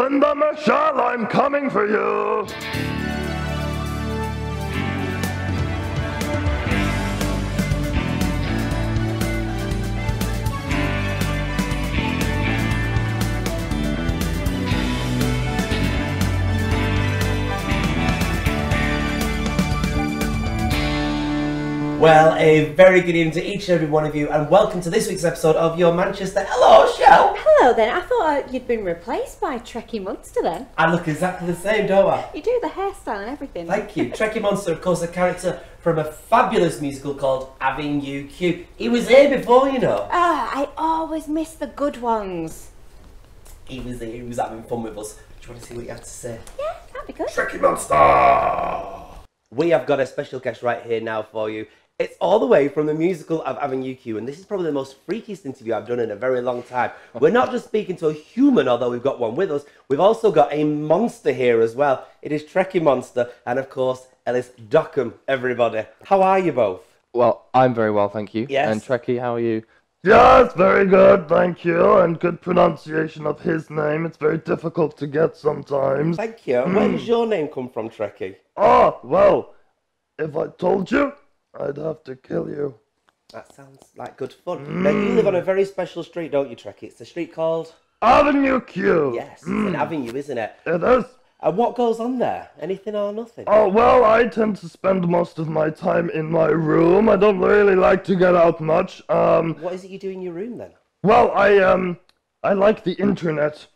Linda Michelle, I'm coming for you. Well, a very good evening to each and every one of you, and welcome to this week's episode of Your Manchester. Hello, Show. Hello then, I thought uh, you'd been replaced by Trekkie Monster then. I look exactly the same, don't I? You do the hairstyle and everything. Thank you. Trekkie Monster, of course, a character from a fabulous musical called Avenue Q. He was here before, you know. Ah, I always miss the good ones. He was here, he was having fun with us. Do you want to see what you have to say? Yeah, that'd be good. Trekkie Monster. We have got a special guest right here now for you. It's all the way from the musical of Avenue Q, and this is probably the most freakiest interview I've done in a very long time. We're not just speaking to a human, although we've got one with us, we've also got a monster here as well. It is Trekkie Monster, and of course, Ellis Dockham, everybody. How are you both? Well, I'm very well, thank you. Yes. And Trekkie, how are you? Yes, very good, thank you, and good pronunciation of his name. It's very difficult to get sometimes. Thank you. Where does your name come from, Trekkie? Ah, well, if I told you, I'd have to kill you. That sounds like good fun. Now, you live on a very special street, don't you, Trekkie? It's a street called... Avenue Q. Yes, it's an avenue, isn't it? It is. And what goes on there? Anything or nothing? Oh, well, I tend to spend most of my time in my room. I don't really like to get out much. Um, What is it you do in your room then? well, I, um, I like the internet.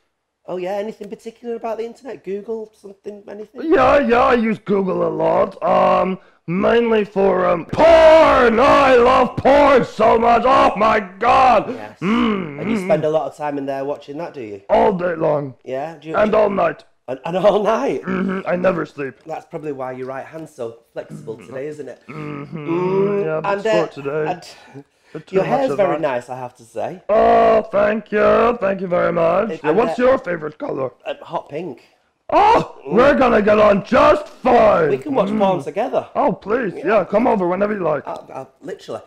Oh yeah, anything particular about the internet? Google something, anything? Yeah, yeah, I use Google a lot. Um, mainly for, um, porn! I love porn so much! Oh my god! Yes. Mm, And you spend a lot of time in there watching that, do you? all day long. Yeah. Do you, And all night. and, and all night. Mm-hmm. I never sleep. That's probably why your right hand's so flexible today, isn't it? Mm hmm. yeah, but And, uh, today. and your hair's of very that. nice, I have to say. Oh, thank you. Thank you very much. It- Yeah, what's your favorite color? Uh, hot pink. Oh, we're gonna get on just fine. We can watch porn together. Oh, please. Yeah, come over whenever you like. Uh, uh, literally.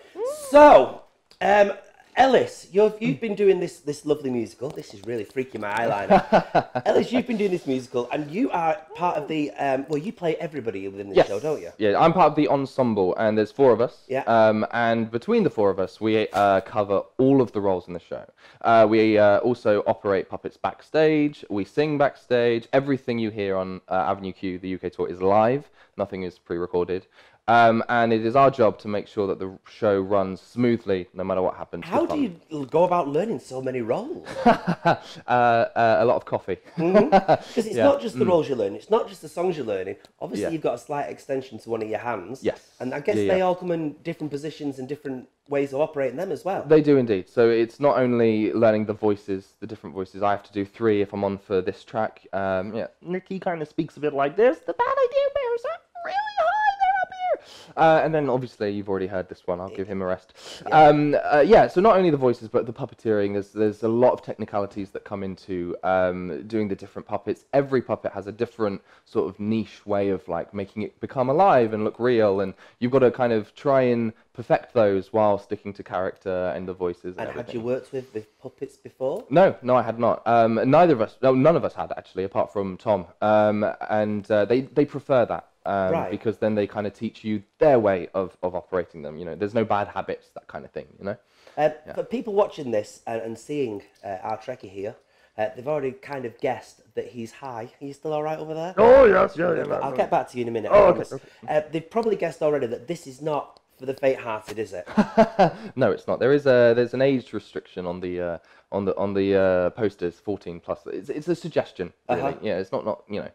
So, um, Ellis, you've, you've been doing this this lovely musical. This is really freaking my eyeliner. Ellis, you've been doing this musical, and you are part of the. Um, well, you play everybody within the Yes. show, don't you? Yeah, I'm part of the ensemble, and there's four of us. Yeah. Um, and between the four of us, we uh, cover all of the roles in the show. Uh, we uh, also operate puppets backstage. We sing backstage. Everything you hear on uh, Avenue Q, the UK tour, is live. Nothing is pre-recorded. Um, and it is our job to make sure that the show runs smoothly, no matter what happens. How do you go about learning so many roles? uh, uh, a lot of coffee. Because it's Yeah. not just the roles you're learning, it's not just the songs you're learning. Obviously, Yeah. you've got a slight extension to one of your hands. Yes. And I guess Yeah, they all come in different positions and different ways of operating them as well. They do indeed. So it's not only learning the voices, the different voices. I have to do three if I'm on for this track. Um, yeah, Nicky kind of speaks a bit like this. The bad idea bears really high. They're up here. Uh, and then obviously you've already heard this one. I'll give him a rest. Um, uh, yeah. So not only the voices, but the puppeteering. There's there's a lot of technicalities that come into um, doing the different puppets. Every puppet has a different sort of niche way of like making it become alive and look real. And you've got to kind of try and perfect those while sticking to character and the voices. And, and had you worked with, with puppets before? No, no, I had not. Um, neither of us, no, none of us had actually, apart from Tom. Um, and uh, they they prefer that um, Right. because then they kind of teach you their way of, of operating them. You know, there's no bad habits, that kind of thing. You know. Uh, For people watching this and, and seeing uh, our Trekkie here, uh, they've already kind of guessed that he's high. Are you still all right over there? Oh, yes, yeah, yeah. I'll no, get back to you in a minute. Oh, okay, okay. Uh, they've probably guessed already that this is not for the faint-hearted, is it? no, it's not. There is a there's an age restriction on the uh, on the on the uh, posters, 14 plus. It's, it's a suggestion, really. Uh-huh. Yeah, it's not not you know.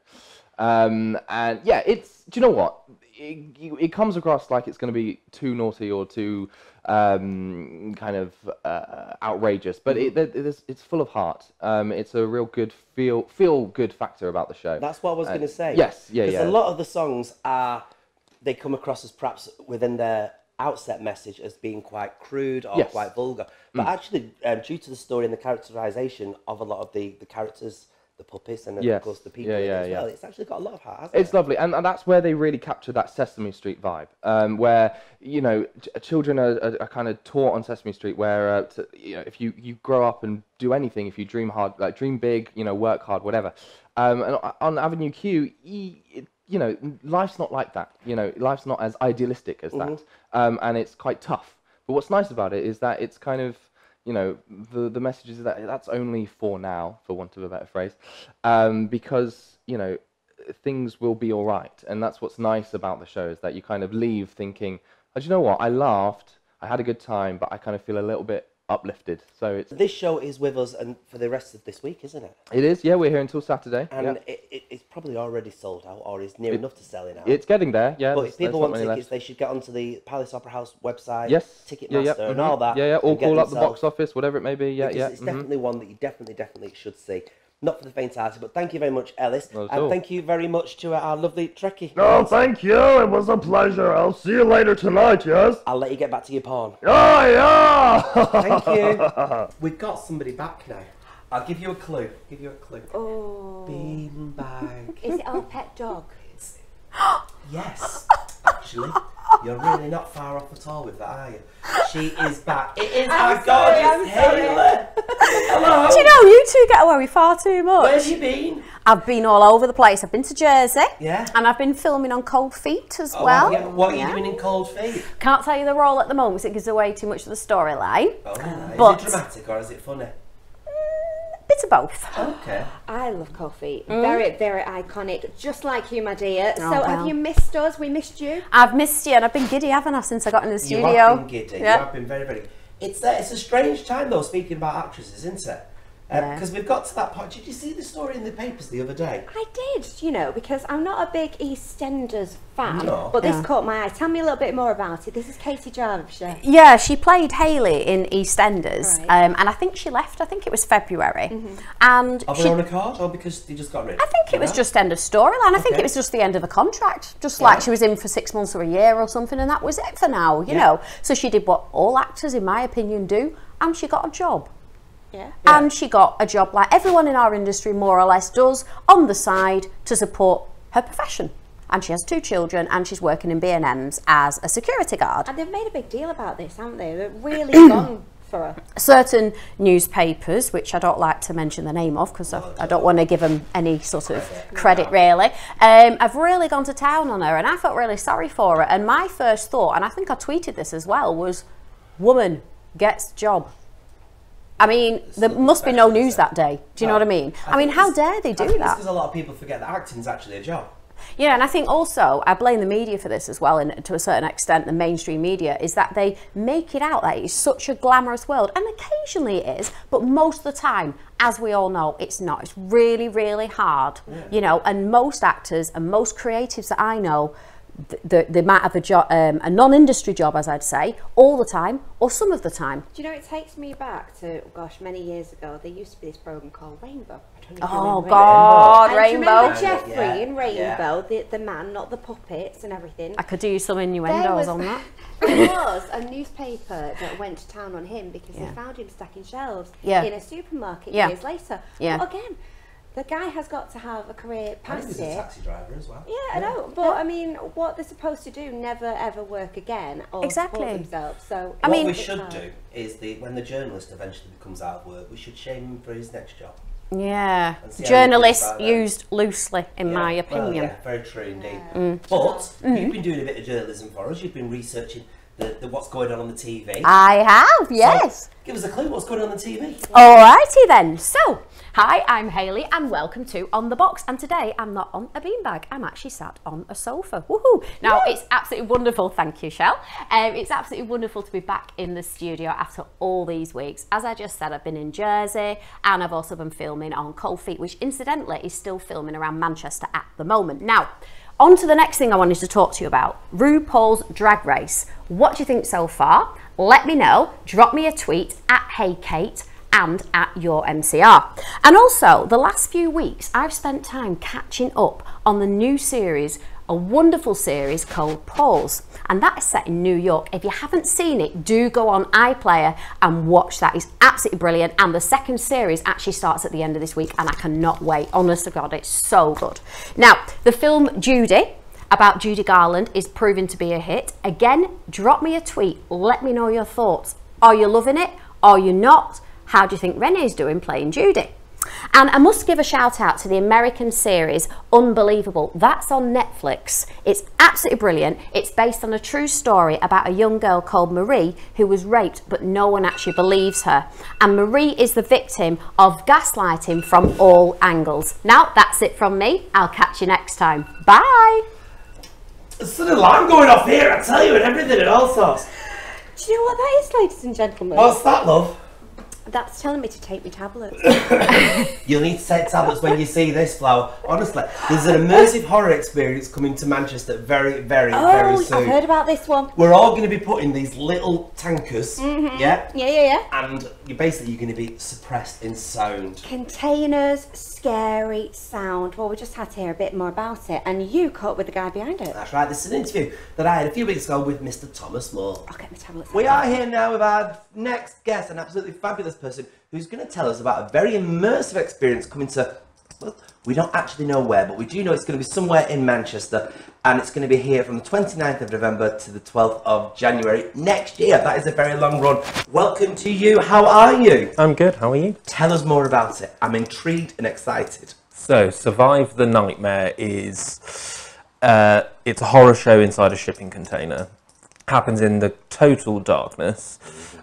Um, and yeah, it's. Do you know what? It, it comes across like it's going to be too naughty or too um, kind of uh, outrageous, but it, it, it's, it's full of heart. Um, it's a real good feel feel good factor about the show. That's what I was Uh, going to say. yes, yeah, Because yeah. a lot of the songs are, they come across as perhaps within their outset message as being quite crude or Yes. Mm. quite vulgar. But actually, um, due to the story and the characterization of a lot of the, the characters the puppets and Yes. of course the people Yeah, yeah, as yeah. well. It's actually got a lot of heart. Hasn't It's it? lovely, and, and that's where they really capture that Sesame Street vibe, um, where you know ch- children are, are, are kind of taught on Sesame Street, where uh, to, you know if you, you grow up and do anything, if you dream hard, like dream big, you know, work hard, whatever. Um, and on Avenue Q, it, you know, life's not like that. You know, life's not as idealistic as that, um, and it's quite tough. But what's nice about it is that it's kind of you know the the message is that that's only for now, for want of a better phrase, um, because you know things will be all right, and that's what's nice about the show is that you kind of leave thinking, oh, do you know what? I laughed, I had a good time, but I kind of feel a little bit uplifted. So it's This show is with us and for the rest of this week, isn't it? it is yeah. We're here until Saturday. And yeah. it, it, it's probably already sold out or is near enough to selling out. It's getting there, yeah. but if people want tickets, left. they should get onto the Palace Opera House website, Yes. Ticketmaster, yeah, yeah, and mhm. all that. Yeah, yeah. Or call up the box office, whatever it may be. Yeah, because yeah. it's mhm. definitely one that you definitely, definitely should see. Not for the faint-hearted, but thank you very much, Ellis, Not and thank you very much to uh, our lovely Trekkie. No, thank you. It was a pleasure. I'll see you later tonight, yes? I'll let you get back to your porn. Oh, yeah! Thank you. We've got somebody back now. I'll give you a clue. Give you a clue. Oh. Beanbag. Is it our pet dog? Yes, actually, you're really not far off at all with that, are you? She is back. It is I'm our sorry, gorgeous Hayley. Hello. Do you know, you two get away with far too much. Where have you been? I've been all over the place. I've been to Jersey. Yeah. And I've been filming on Cold Feet as Oh, well. yeah. What are you Yeah. doing in Cold Feet? Can't tell you the role at the moment because it gives away too much of the storyline. Oh, right. But- is it dramatic or is it funny? Bit of both. Okay. I love coffee. Very, very iconic. Just like you, my dear. so, well. have you missed us? We missed you. I've missed you and I've been giddy, haven't I, since I got in the You studio? have been giddy. You have been very, very. It's uh, it's a strange time though. Speaking about actresses, isn't it? Yeah. Because we've got to that point. Did you see the story in the papers the other day? I did, you know, because I'm not a big EastEnders fan, No. but this Yeah. caught my eye. Tell me a little bit more about it. This is Katie Jarvis. Yeah, she played Hayley in EastEnders, Right. Um, and I think she left. I think it was February, Mm -hmm. and Of she, her own accord, or because they just got rid? I think it was just end of storyline. I think it was just the end of a contract, just Yeah. like she was in for six months or a year or something, and that was it for now. You Yeah. know, so she did what all actors, in my opinion, do, and she got a job. Yeah. Yeah. And she got a job like everyone in our industry more or less does on the side to support her profession. And she has two children, and she's working in B&M's as a security guard. And they've made a big deal about this, haven't they? They've really gone for her. certain newspapers, which I don't like to mention the name of because I, I don't want to give them any sort of credit, really, um, have really gone to town on her, and I felt really sorry for her. And my first thought, and I think I tweeted this as well, was, "Woman gets job." I mean, there must be no news that day. Do you know what I mean? I mean, how dare they I do that? because a lot of people forget that acting's actually a job. Yeah, and I think also I blame the media for this as well, and to a certain extent, the mainstream media is that they make it out that it's such a glamorous world, and occasionally it is, but most of the time, as we all know, it's not. It's really, really hard, you know. And most actors and most creatives that I know, the, they might have a job, um, a non-industry job, as I'd say, all the time or some of the time. Do you know, it takes me back to, gosh, many years ago, there used to be this programme called Rainbow. I don't know if you Oh. God, And Rainbow! remember Geoffrey Yeah, in Rainbow, yeah. the, the man, not the puppets and everything? I could do some innuendos was- on that. there was a newspaper that went to town on him because Yeah. they found him stacking shelves Yeah. in a supermarket Yeah. years later. Yeah. But again, the guy has got to have a career I think past he's a taxi driver as well. Yeah, I know, but I mean, what they're supposed to do, never ever work again or Exactly. support themselves. So I mean, what mean- we should hard. do is the when the journalist eventually comes out of work, we should shame him for his next job. Yeah, And see how you feel journalists used loosely, in Yeah, my well, opinion. yeah, very true indeed. Mm. But Mm-hmm. you've been doing a bit of journalism for us. You've been researching the, the what's going on on the TV. I have, So, yes. give us a clue. What's going on on the TV? Alrighty then. So, hi, I'm Hayley, and welcome to On the Box. And today I'm not on a beanbag. I'm actually sat on a sofa. Woohoo! Now it's absolutely wonderful. Thank you, Shell. Um, it's absolutely wonderful to be back in the studio after all these weeks. As I just said, I've been in Jersey, and I've also been filming on Cold Feet, which incidentally is still filming around Manchester at the moment. Now. On to the next thing I wanted to talk to you about RuPaul's Drag Race. What do you think so far? Let me know. Drop me a tweet at HeyKate and at your MCR. And also, the last few weeks, I've spent time catching up on the new series a wonderful series called Pose, and that is set in New York. If you haven't seen it, do go on iPlayer and watch that. It's absolutely brilliant, and the second series actually starts at the end of this week, and I cannot wait. Honest to God, it's so good. Now, the film Judy about Judy Garland is proving to be a hit. Again, drop me a tweet. Let me know your thoughts. Are you loving it? Are you not? How do you think Renee's doing playing Judy? And I must give a shout out to the American series Unbelievable. That's on Netflix. It's absolutely brilliant. It's based on a true story about a young girl called Marie who was raped, but no one actually believes her. And Marie is the victim of gaslighting from all angles. Now, that's it from me. I'll catch you next time. Bye. There's an alarm going off here, I tell you, and everything and all sorts. Do you know what that is, ladies and gentlemen? What's that, love? That's telling me to take my tablets. You'll need to take tablets when you see this flower. Honestly, there's an immersive horror experience coming to Manchester very, very, very oh, soon. I've heard about this one. We're all going to be put in these little tankers, Mm-hmm. yeah? Yeah, yeah, yeah. And you're basically you're going to be suppressed in sound. Containers, scary sound. Well, we just had to hear a bit more about it, and you caught with the guy behind it. That's right, this is an interview that I had a few weeks ago with Mr. Thomas Moore. I'll get my tablets. We are here now with our next guest, an absolutely fabulous person who's going to tell us about a very immersive experience coming to, well, we don't actually know where, but we do know it's going to be somewhere in Manchester, and it's going to be here from the 29th of November to the 12th of January next year. That is a very long run. Welcome to you. How are you? I'm good. How are you? Tell us more about it. I'm intrigued and excited. So, Survive the Nightmare is uh, it's a horror show inside a shipping container. Happens in the total darkness,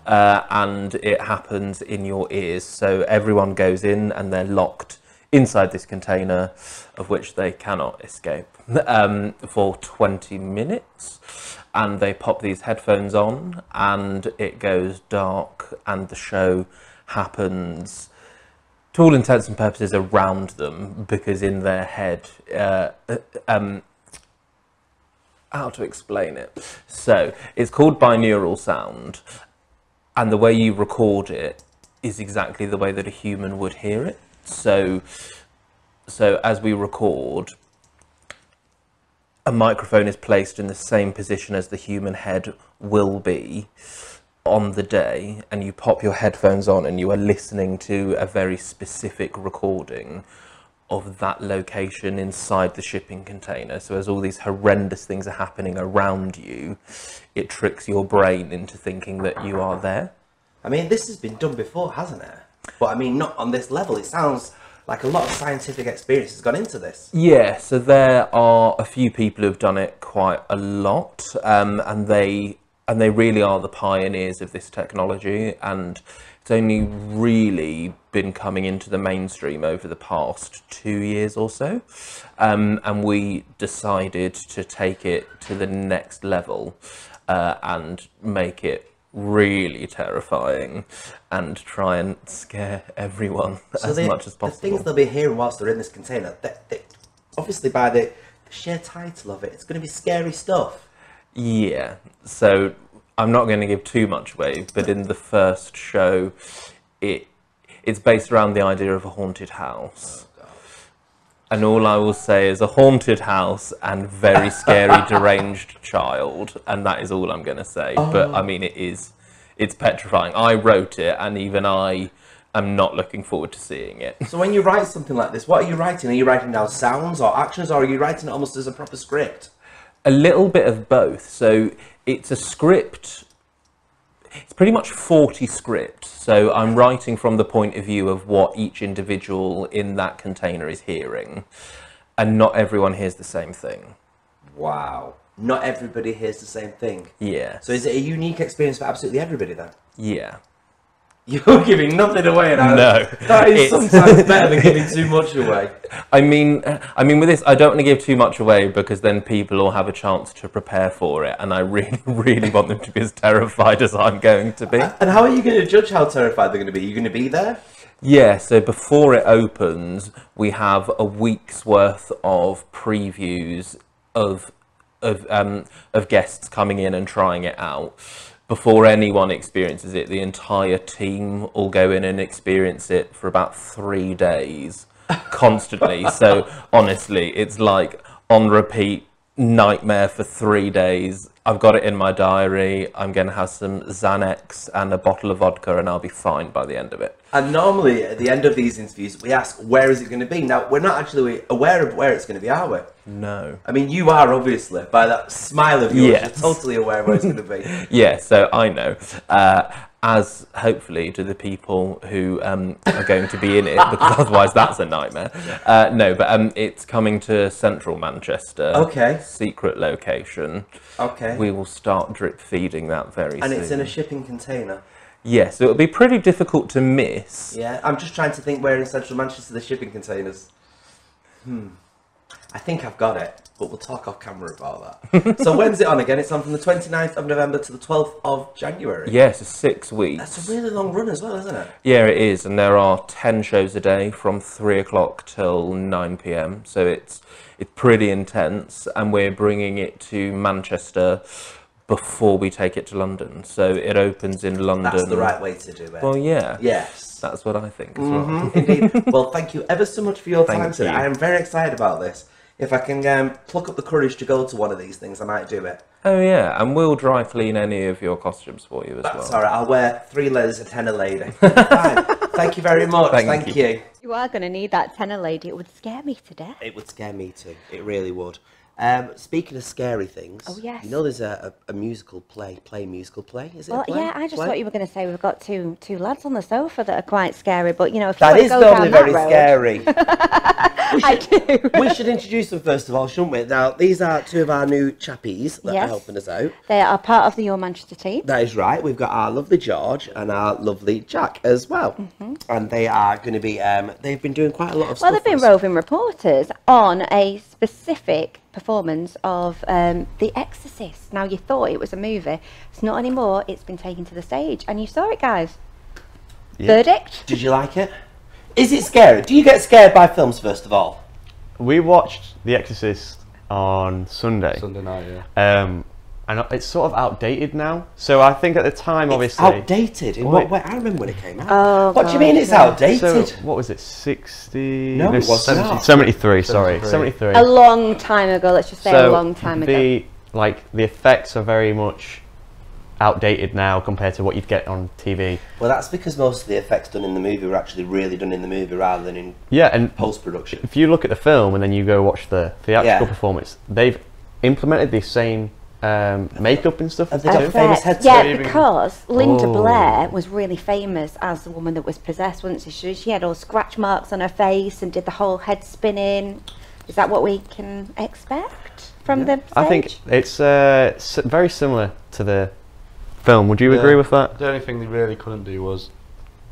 uh, and it happens in your ears. So everyone goes in and they're locked inside this container, of which they cannot escape um, for 20 minutes. And they pop these headphones on, and it goes dark, and the show happens to all intents and purposes around them because in their head uh, um, how to explain it. So it's called binaural sound and the way you record it is exactly the way that a human would hear it. So so as we record a microphone is placed in the same position as the human head will be on the day and you pop your headphones on and you are listening to a very specific recording of that location inside the shipping container. So, as all these horrendous things are happening around you, it tricks your brain into thinking that you are there. I mean, this has been done before, hasn't it? But I mean, not on this level. It sounds like a lot of scientific experience has gone into this. Yeah, so there are a few people who've done it quite a lot, um, and they and they really are the pioneers of this technology. And it's only really been coming into the mainstream over the past two years or so. Um, and we decided to take it to the next level uh, and make it really terrifying and try and scare everyone as the, much as possible. The things they'll be hearing whilst they're in this container, they, they, obviously by the, the sheer title of it, it's going to be scary stuff. Yeah, so I'm not going to give too much away, but in the first show, it it's based around the idea of a haunted house. And all I will say is a haunted house and very scary deranged child, and that is all I'm going to say. But I oh. mean, it is it's petrifying. I wrote it, and even I am not looking forward to seeing it. So when you write something like this, what are you writing? Are you writing down sounds or actions, or are you writing it almost as a proper script? a little bit of both. So it's a script. It's pretty much 40 scripts. So I'm writing from the point of view of what each individual in that container is hearing. And not everyone hears the same thing. Wow. Not everybody hears the same thing. Yeah. So is it a unique experience for absolutely everybody then? Yeah. You're giving nothing away, and No. that is sometimes better than giving too much away. I mean, I mean, with this, I don't want to give too much away because then people will have a chance to prepare for it, and I really, really want them to be as terrified as I'm going to be. And how are you going to judge how terrified they're going to be? Are you going to be there? Yeah, so before it opens, we have a week's worth of previews of of um, of guests coming in and trying it out. Before anyone experiences it, the entire team will go in and experience it for about three days, constantly. so honestly, it's like on repeat, nightmare for three days. I've got it in my diary. I'm going to have some Xanax and a bottle of vodka, and I'll be fine by the end of it. And normally at the end of these interviews, we ask, where is it going to be? Now, we're not actually aware of where it's going to be, are we? No. I mean, you are obviously, by that smile of yours, Yes. you're totally aware of where it's going to be. Yeah, so I know. Uh, as hopefully do the people who um, are going to be in it, because otherwise that's a nightmare. Uh, no, but um, it's coming to central Manchester. Okay. Secret location. Okay. We will start drip feeding that very and soon. And it's in a shipping container. Yes, so it'll be pretty difficult to miss. Yeah, I'm just trying to think where in central Manchester the shipping containers. Hmm. I think I've got it, but we'll talk off camera about that. so when's it on again? It's on from the 29th of November to the 12th of January. Yes, it's six weeks. That's a really long run as well, isn't it? Yeah, it is, and there are ten shows a day from three o'clock till nine pm. So it's it's pretty intense, and we're bringing it to Manchester before we take it to London. So it opens in London. That's the right way to do it. Well, yeah. yes. That's what I think as well. Indeed. well, thank you ever so much for your Thank time today. you. I am very excited about this. If I can um, pluck up the courage to go to one of these things, I might do it. Oh yeah, and we'll dry clean any of your costumes for you as That's well. all right. I'll wear three layers of Tena Lady. Thank you very much. Thank Thank, you. you. You are going to need that Tena Lady. It would scare me to death. It would scare me too. It really would. Um, speaking of scary things, Oh, yes. you know there's a, a, a musical play, play musical play. Is it? Well, yeah, I just Play? thought you were going to say we've got two two lads on the sofa that are quite scary. But you know, if you That wanna is go normally down very road, scary. I do. we should introduce them first of all, shouldn't we? Now, these are two of our new chappies that Yes. are helping us out. They are part of the Your Manchester team. That is right. We've got our lovely George and our lovely Jack as well, and they are going to be. Um, they've been doing quite a lot of Well, they've been us. roving reporters on a specific performance of um, The Exorcist. Now, you thought it was a movie. It's not anymore. It's been taken to the stage. And you saw it, guys. Verdict? Did you like it? Is it scary? Do you get scared by films first of all? We watched The Exorcist on Sunday. Sunday night, yeah. Um, and it's sort of outdated now. So I think at the time, obviously. It's outdated. In what way? I remember when it came out. Oh, what do you God, mean it's yeah. outdated? So what was it? Sixty? No, it was 70 not. 73. Sorry, 73. seventy-three. A long time ago. Let's just say a long time ago. the like the effects are very much outdated now compared to what you'd get on TV. well, that's because most of the effects done in the movie were actually really done in the movie rather than in Yeah, and post production. if you look at the film and then you go watch the theatrical Yeah. performance, they've implemented the same um, makeup and stuff. Have they too. famous head yeah, sculpt? because Linda Oh. Blair was really famous as the woman that was possessed, wasn't she? She, she had all scratch marks on her face and did the whole head spinning. Is that what we can expect from the stage? I think it's uh, s- very similar to the film. Would you agree with that? The only thing they really couldn't do was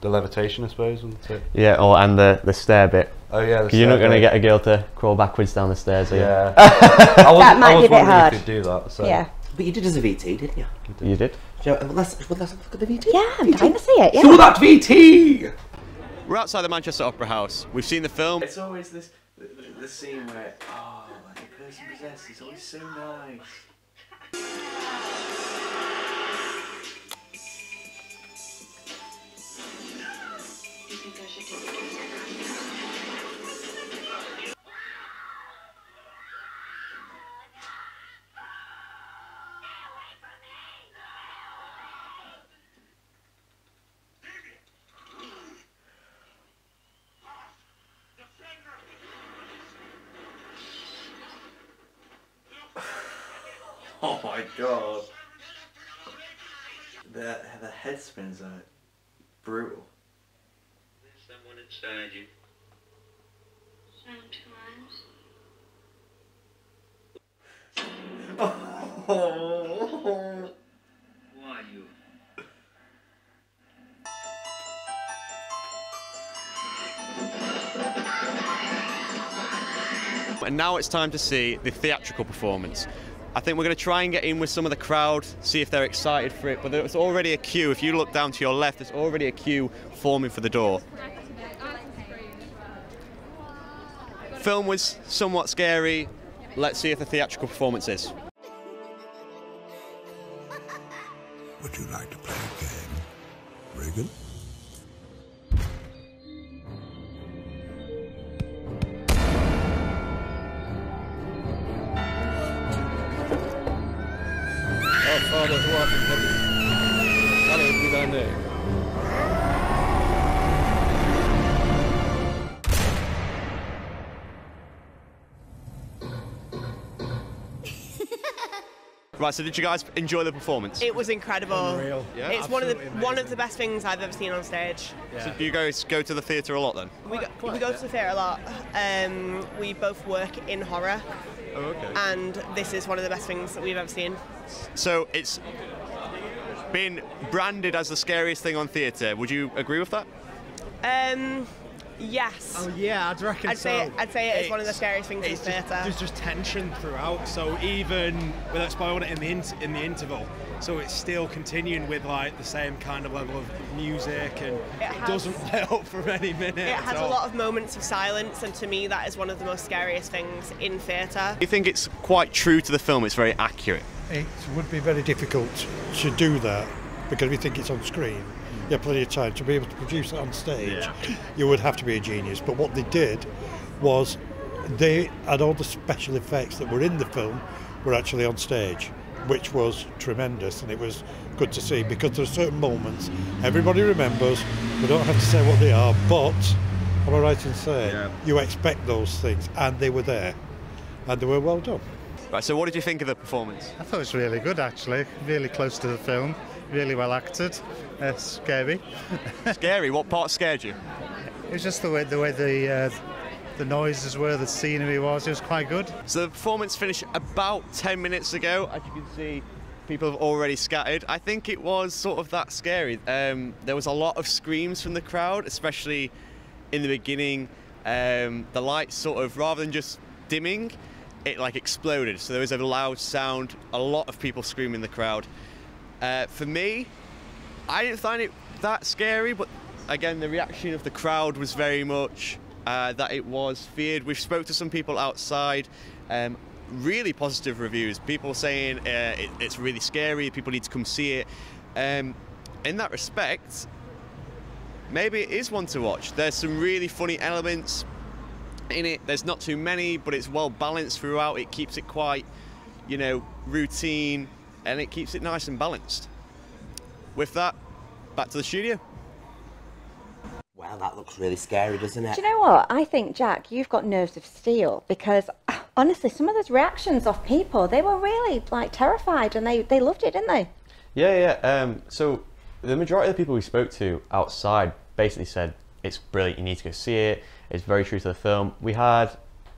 the levitation, I suppose, wasn't it? Yeah, or and the the stair bit. Oh yeah. the 'Cause you're not going to get a girl to crawl backwards down the stairs, are you? Yeah. I was, That might I was be a bit wondering hard. if you'd do that. So. Yeah. But you did as a VT, didn't you? You did. Do you know, well, let's, well, let's look at the VT. Yeah, I'm dying to see it. Yeah. Do that VT! We're outside the Manchester Opera House. We've seen the film. It's always this the, the, the scene where oh, like a person possessed is always so nice. Oh the head spins are brutal. someone inside you. Sometimes. Why you? And now it's time to see the theatrical performance. I think we're going to try and get in with some of the crowd, see if they're excited for it. But there's already a queue. If you look down to your left, there's already a queue forming for the door. Film was somewhat scary. Let's see if the theatrical performance is. Robert Washington. Salud, grande. Right, so did you guys enjoy the performance? It was incredible. Unreal. Yeah, it's one of the absolutely one of the best things I've ever seen on stage. So do you guys go to the theatre a lot then? We go, we go to the theatre a lot. Um, we both work in horror, Oh, okay. and this is one of the best things that we've ever seen. So it's been branded as the scariest thing on theatre. Would you agree with that? Um, yes. Oh yeah, I'd reckon I'd say so. I'd say it is one of the scariest things in just- theatre. There's just tension throughout, so even without spoiling it in the in- in the interval, so it's still continuing with like the same kind of level of music, and it, has- doesn't let up for any minute. It has at a lot of moments of silence, and to me, that is one of the most scariest things in theatre. Do you think it's quite true to the film? It's very accurate. It would be very difficult to do that because we think it's on screen. You have plenty of time to be able to produce it on stage. You would have to be a genius. But what they did was they had all the special effects that were in the film were actually on stage, which was tremendous and it was good to see because there are certain moments everybody remembers. We don't have to say what they are, but am I right in saying you expect those things and they were there and they were well done. Right, so what did you think of the performance? I thought it was really good actually, really close to the film, really well acted, uh, scary. Scary? What part scared you? It was just the way the way the uh, the noises were, the scenery was. It was quite good. So the performance finished about 10 minutes ago. As you can see, people have already scattered. I think it was sort of that scary. Um, there was a lot of screams from the crowd, especially in the beginning. Um, the lights sort of, rather than just dimming, it like exploded. So there was a loud sound, a lot of people screaming in the crowd. Uh, for me, I didn't find it that scary, but again, the reaction of the crowd was very much uh, that it was feared. We've spoke to some people outside, um, really positive reviews. People saying uh, it, it's really scary. People need to come see it. Um, in that respect, maybe it is one to watch. There's some really funny elements in it. There's not too many, but it's well balanced throughout. It keeps it quite, you know, routine, and it keeps it nice and balanced. With that, back to the studio. Wow, that looks really scary, doesn't it? Do you know what? I think, Jack, you've got nerves of steel because honestly, some of those reactions of people, they were really like terrified and they, they loved it, didn't they? Yeah, yeah. Um, so the majority of the people we spoke to outside basically said it's brilliant. You need to go see it. It's very true to the film. We had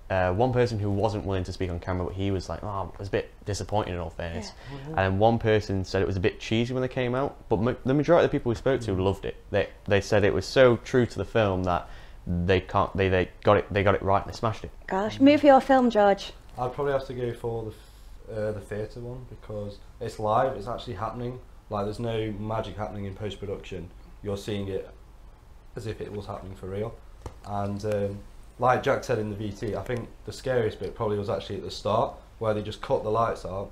uh, one person who wasn't willing to speak on camera, but he was like, "Oh, I was a bit disappointed in all fairness." And then one person said it was a bit cheesy when they came out, but ma- the majority of the people we spoke to loved it. They they said it was so true to the film that they can't they, they got it they got it right and they smashed it. Gosh, movie or film, George? I'd probably have to go for the uh, the theatre one because it's live. It's actually happening. Like there's no magic happening in post production. You're seeing it as if it was happening for real. And um, like Jack said in the VT, I think the scariest bit probably was actually at the start where they just cut the lights out.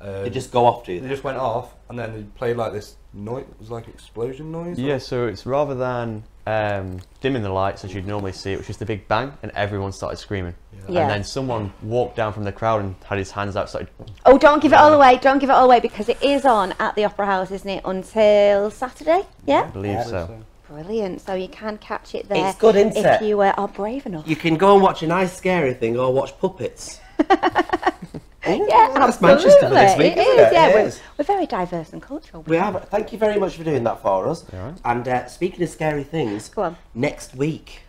Um, They just go off, do They they? just went off, and then they played like this noise. It was like explosion noise. Yeah, so it's rather than um, dimming the lights as you'd normally see, it was just a big bang and everyone started screaming. Yeah. And then someone walked down from the crowd and had his hands out, started. Oh, don't give it all away. Don't give it all away because it is on at the Opera House, isn't it, until Saturday? Yeah? I believe so. Brilliant. So you can catch it there It's good, isn't if it? you uh, are brave enough. You can go and watch a nice scary thing or watch puppets. yeah, that's absolutely. Manchester for this week, it isn't is, it? Yeah, It we're, is. we're very diverse and cultural. We are. Thank you very much for doing that for us. And uh, speaking of scary things, Go on. next week.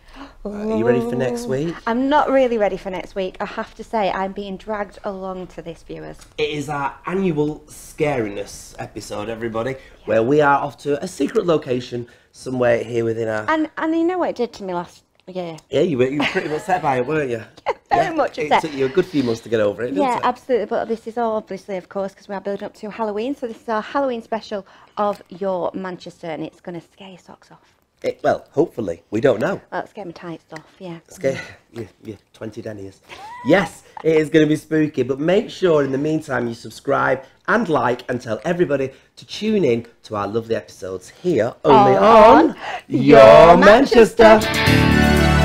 Uh, are you ready for next week? I'm not really ready for next week. I have to say, I'm being dragged along to this, viewers. It is our annual scariness episode, everybody, where we are off to a secret location somewhere here within our. And and you know what it did to me last year? Yeah, you were, you were pretty upset by it, weren't you? Very much It took you a good few months to get over it, didn't Yeah, it? absolutely. But this is all obviously, of course, because we are building up to Halloween. So this is our Halloween special of your Manchester, and it's going to scare your socks off. It- well, hopefully. We don't know. Oh, Let's get my tights off, yeah. Scare you, you 20 dennies. Yes, it is going to be spooky, but make sure in the meantime you subscribe and like and tell everybody to tune in to our lovely episodes here only On on, Your Manchester. Manchester.